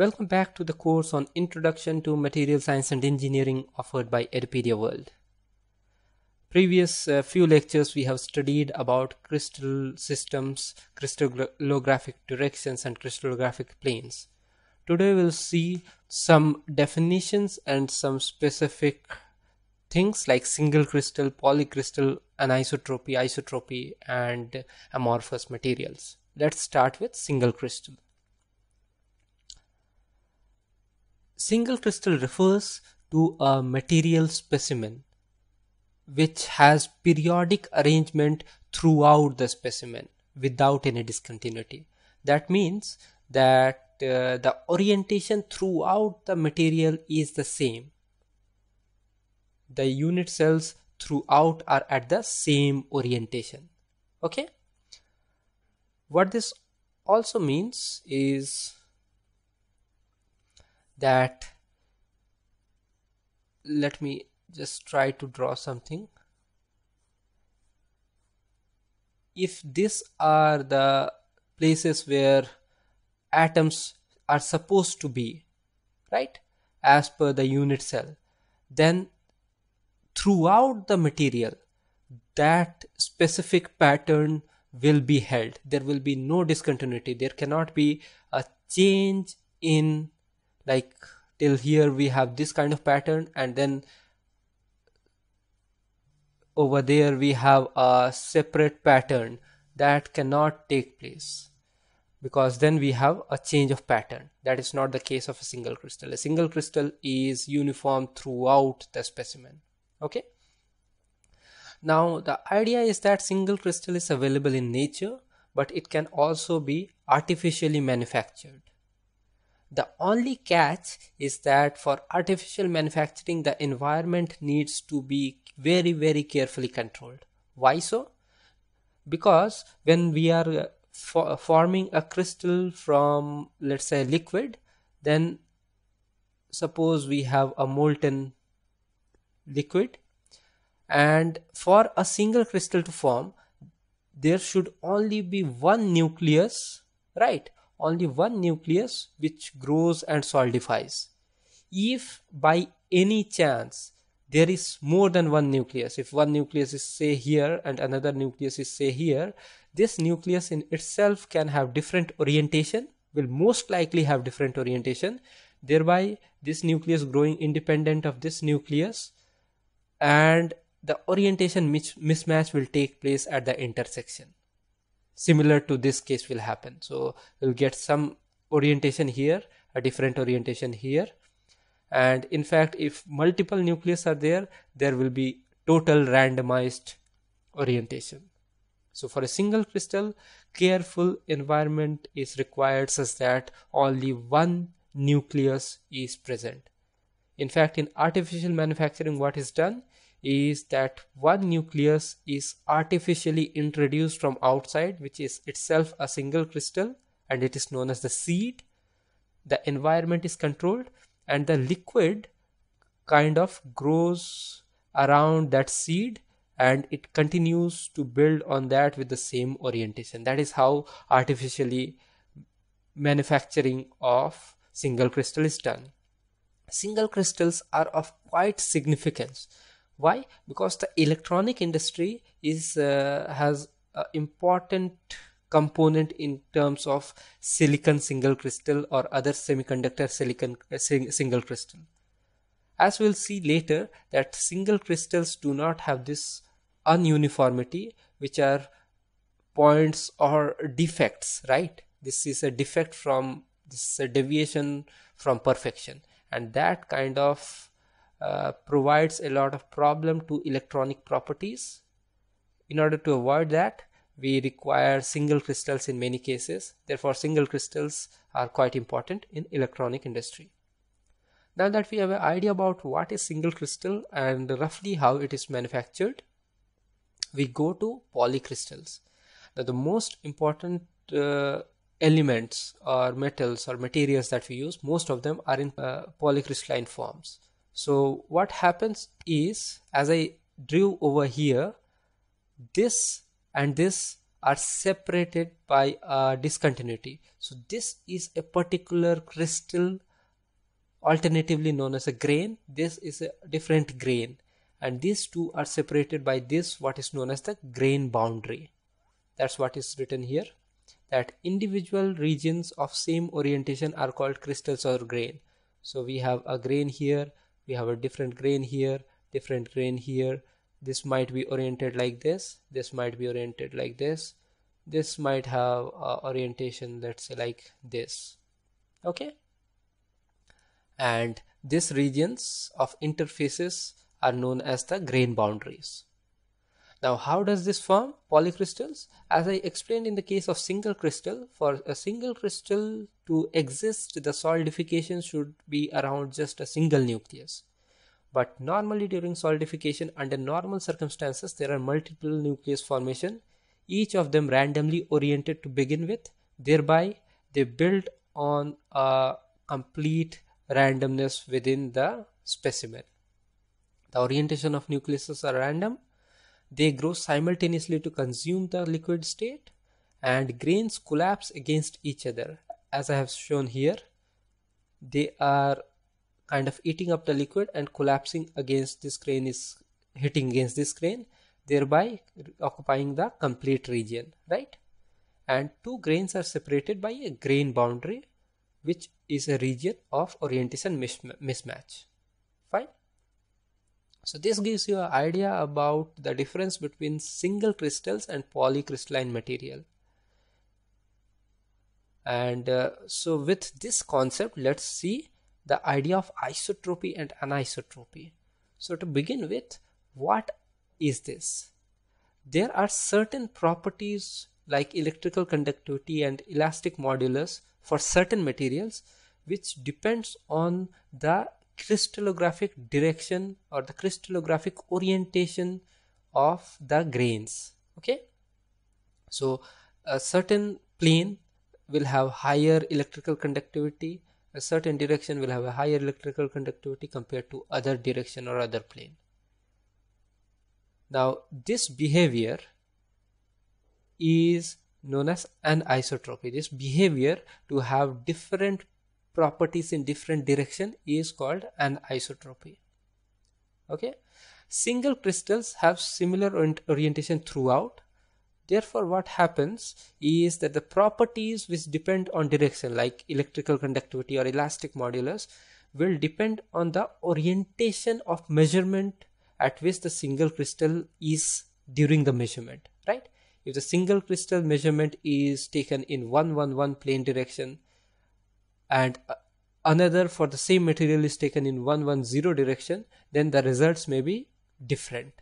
Welcome back to the course on Introduction to Material Science and Engineering offered by Edupedia World. Previous uh, few lectures we have studied about crystal systems, crystallographic directions and crystallographic planes. Today we'll see some definitions and some specific things like single crystal, polycrystal, anisotropy, isotropy and amorphous materials. Let's start with single crystal. Single crystal refers to a material specimen which has periodic arrangement throughout the specimen without any discontinuity. That means that uh, the orientation throughout the material is the same. The unit cells throughout are at the same orientation. Okay. What this also means is that let me just try to draw something. If these are the places where atoms are supposed to be right as per the unit cell then throughout the material that specific pattern will be held. There will be no discontinuity. There cannot be a change in like till here we have this kind of pattern and then over there we have a separate pattern that cannot take place because then we have a change of pattern. That is not the case of a single crystal. A single crystal is uniform throughout the specimen. Okay? Now the idea is that single crystal is available in nature but it can also be artificially manufactured the only catch is that for artificial manufacturing, the environment needs to be very, very carefully controlled. Why so? Because when we are uh, for forming a crystal from, let's say, liquid, then suppose we have a molten liquid, and for a single crystal to form, there should only be one nucleus, right? Only one nucleus which grows and solidifies. If by any chance there is more than one nucleus, if one nucleus is say here and another nucleus is say here, this nucleus in itself can have different orientation, will most likely have different orientation, thereby this nucleus growing independent of this nucleus and the orientation mismatch will take place at the intersection similar to this case will happen. So we'll get some orientation here a different orientation here. And in fact if multiple nucleus are there there will be total randomized orientation. So for a single crystal careful environment is required such that only one nucleus is present. In fact in artificial manufacturing what is done is that one nucleus is artificially introduced from outside which is itself a single crystal and it is known as the seed. The environment is controlled and the liquid kind of grows around that seed and it continues to build on that with the same orientation. That is how artificially manufacturing of single crystal is done. Single crystals are of quite significance why? Because the electronic industry is uh, has an important component in terms of silicon single crystal or other semiconductor silicon uh, single crystal. As we'll see later that single crystals do not have this ununiformity which are points or defects right? This is a defect from this is a deviation from perfection. And that kind of uh, provides a lot of problem to electronic properties. In order to avoid that, we require single crystals in many cases. Therefore, single crystals are quite important in electronic industry. Now that we have an idea about what is single crystal and roughly how it is manufactured, we go to polycrystals. Now the most important uh, elements or metals or materials that we use, most of them are in uh, polycrystalline forms. So what happens is as I drew over here, this and this are separated by a discontinuity. So this is a particular crystal alternatively known as a grain. This is a different grain and these two are separated by this what is known as the grain boundary. That's what is written here that individual regions of same orientation are called crystals or grain. So we have a grain here, we have a different grain here, different grain here, this might be oriented like this this might be oriented like this. This might have orientation let's say like this. Okay? And these regions of interfaces are known as the grain boundaries now how does this form? Polycrystals as i explained in the case of single crystal for a single crystal to exist the solidification should be around just a single nucleus. But normally during solidification under normal circumstances there are multiple nucleus formation each of them randomly oriented to begin with. Thereby they build on a complete randomness within the specimen. The orientation of nucleuses are random they grow simultaneously to consume the liquid state and grains collapse against each other. As i have shown here they are kind of eating up the liquid and collapsing against this grain is hitting against this grain thereby occupying the complete region right? And two grains are separated by a grain boundary which is a region of orientation mismatch. Fine so this gives you an idea about the difference between single crystals and polycrystalline material and uh, so with this concept let's see the idea of isotropy and anisotropy. So to begin with, what is this? There are certain properties like electrical conductivity and elastic modulus for certain materials which depends on the crystallographic direction or the crystallographic orientation of the grains okay so a certain plane will have higher electrical conductivity a certain direction will have a higher electrical conductivity compared to other direction or other plane. Now this behavior is known as anisotropy. This behavior to have different properties in different direction is called anisotropy. Okay. Single crystals have similar orientation throughout Therefore, what happens is that the properties which depend on direction like electrical conductivity or elastic modulus will depend on the orientation of measurement at which the single crystal is during the measurement, right? If the single crystal measurement is taken in 111 plane direction and uh, another for the same material is taken in 110 direction, then the results may be different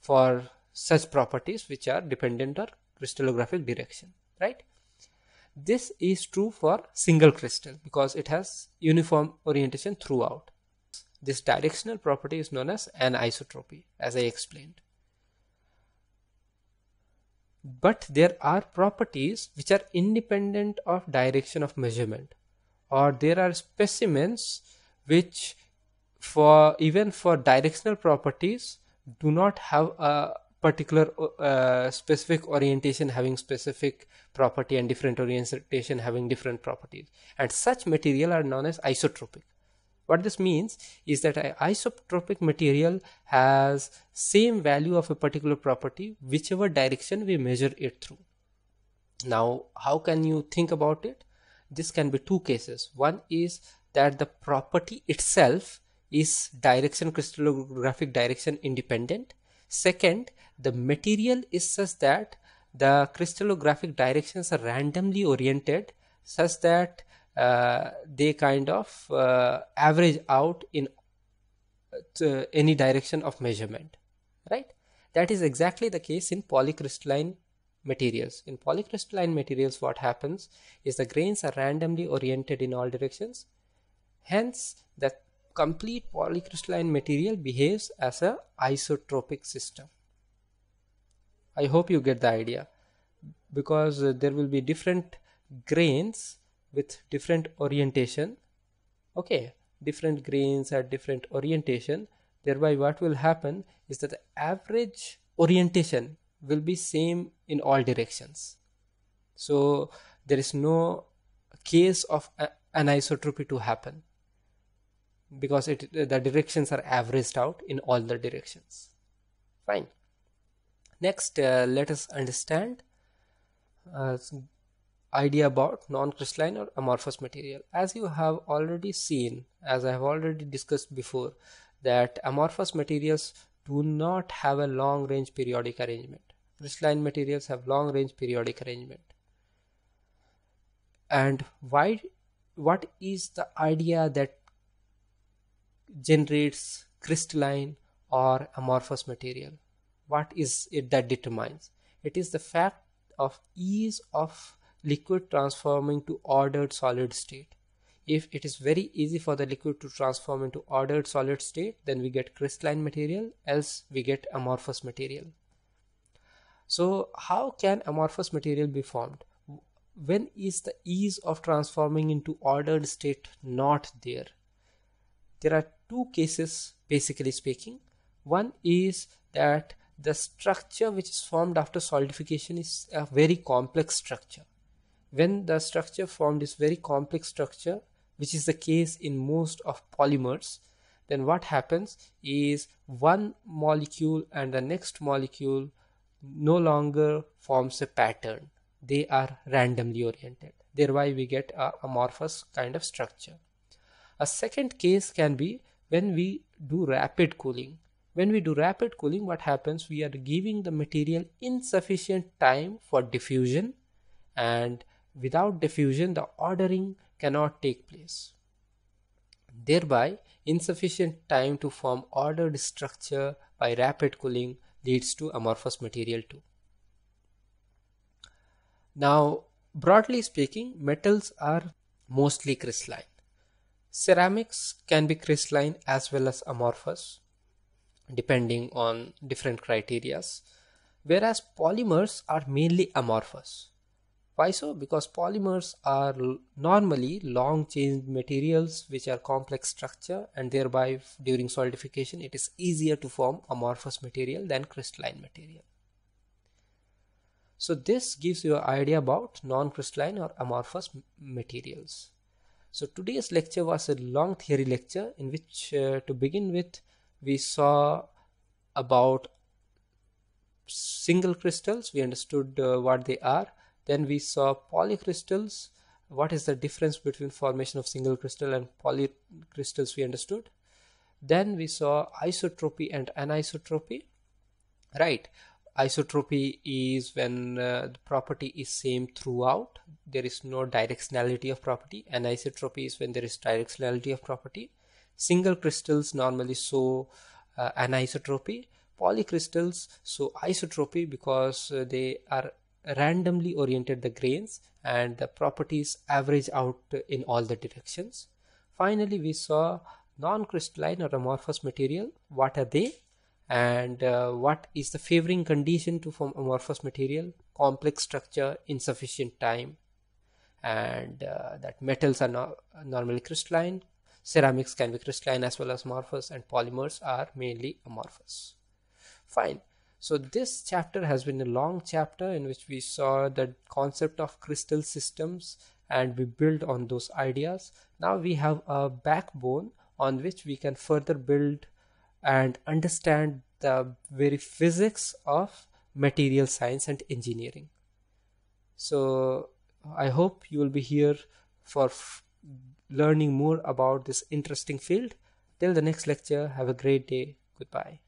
for such properties which are dependent on crystallographic direction right? This is true for single crystal because it has uniform orientation throughout. This directional property is known as anisotropy as i explained but there are properties which are independent of direction of measurement. Or there are specimens which for even for directional properties do not have a particular uh, specific orientation having specific property and different orientation having different properties. And such material are known as isotropic what this means is that an isotropic material has same value of a particular property whichever direction we measure it through. Now how can you think about it? This can be two cases. One is that the property itself is direction crystallographic direction independent. Second the material is such that the crystallographic directions are randomly oriented such that they kind of uh, average out in uh, any direction of measurement right? That is exactly the case in polycrystalline materials. In polycrystalline materials what happens is the grains are randomly oriented in all directions. Hence the complete polycrystalline material behaves as a isotropic system. I hope you get the idea. Because uh, there will be different grains with different orientation. Okay different grains at different orientation. Thereby what will happen is that the average orientation will be same in all directions. So there is no case of anisotropy to happen because it the directions are averaged out in all the directions. Fine. Next uh, let us understand uh, idea about non-crystalline or amorphous material. As you have already seen as i have already discussed before that amorphous materials do not have a long range periodic arrangement. Crystalline materials have long range periodic arrangement. And why what is the idea that generates crystalline or amorphous material? What is it that determines? It is the fact of ease of liquid transforming to ordered solid state. If it is very easy for the liquid to transform into ordered solid state then we get crystalline material else we get amorphous material. So how can amorphous material be formed? When is the ease of transforming into ordered state not there? There are two cases basically speaking. One is that the structure which is formed after solidification is a very complex structure when the structure formed is very complex structure which is the case in most of polymers then what happens is one molecule and the next molecule no longer forms a pattern. They are randomly oriented. Thereby we get a amorphous kind of structure. A second case can be when we do rapid cooling. When we do rapid cooling what happens? We are giving the material insufficient time for diffusion and without diffusion the ordering cannot take place thereby insufficient time to form ordered structure by rapid cooling leads to amorphous material too now, broadly speaking, metals are mostly crystalline. Ceramics can be crystalline as well as amorphous, depending on different criterias, whereas polymers are mainly amorphous. Why so? Because polymers are normally long chain materials which are complex structure and thereby during solidification it is easier to form amorphous material than crystalline material. So this gives you an idea about non-crystalline or amorphous materials. So today's lecture was a long theory lecture in which uh, to begin with we saw about single crystals, we understood uh, what they are. Then we saw polycrystals, what is the difference between formation of single crystal and polycrystals we understood. Then we saw isotropy and anisotropy, right? isotropy is when uh, the property is same throughout. There is no directionality of property. Anisotropy is when there is directionality of property. Single crystals normally show uh, anisotropy. Polycrystals show isotropy because uh, they are randomly oriented the grains and the properties average out in all the directions. Finally we saw non-crystalline or amorphous material. What are they? And uh, what is the favoring condition to form amorphous material? Complex structure insufficient time and uh, that metals are no normally crystalline. Ceramics can be crystalline as well as amorphous and polymers are mainly amorphous. Fine so this chapter has been a long chapter in which we saw the concept of crystal systems and we build on those ideas now we have a backbone on which we can further build and understand the very physics of material science and engineering. So I hope you will be here for learning more about this interesting field. Till the next lecture, have a great day. Goodbye.